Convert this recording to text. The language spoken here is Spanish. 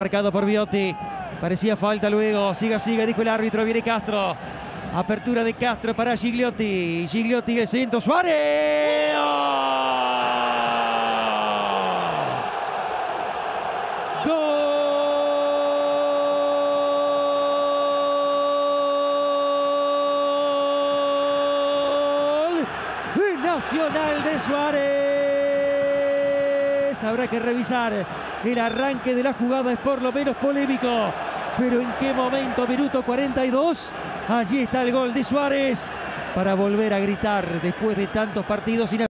Marcado por Biotti. Parecía falta luego. Siga, siga, dijo el árbitro. Viene Castro. Apertura de Castro para Gigliotti. Gigliotti el centro. Suárez. ¡Gol! Nacional de Suárez. Habrá que revisar el arranque de la jugada. Es por lo menos polémico. Pero en qué momento, minuto 42. Allí está el gol de Suárez para volver a gritar después de tantos partidos sin